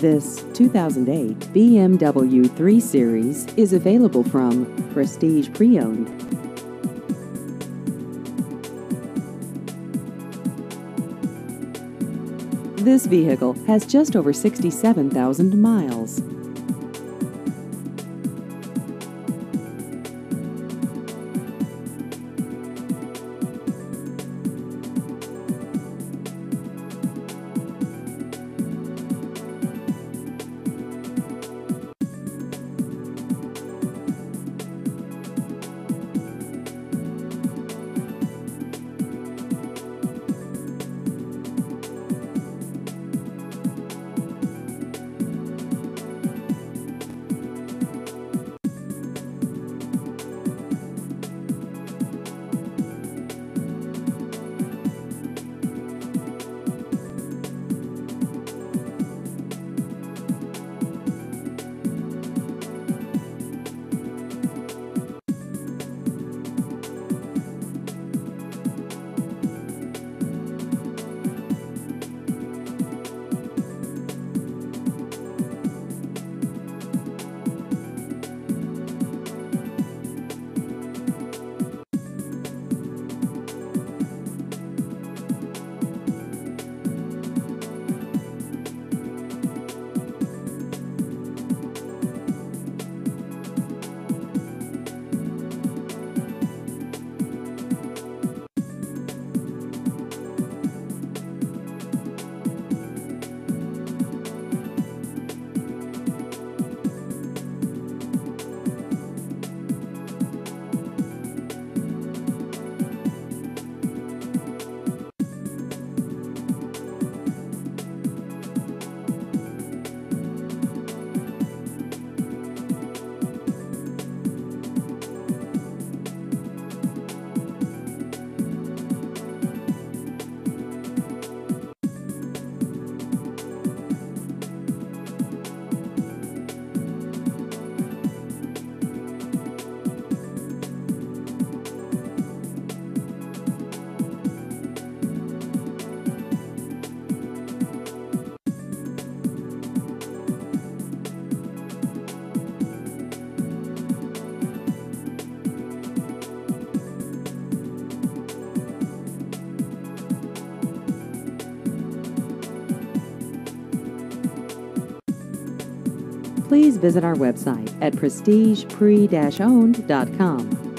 This 2008 BMW 3 Series is available from Prestige Pre-Owned. This vehicle has just over 67,000 miles. Please visit our website at prestigepre-owned.com.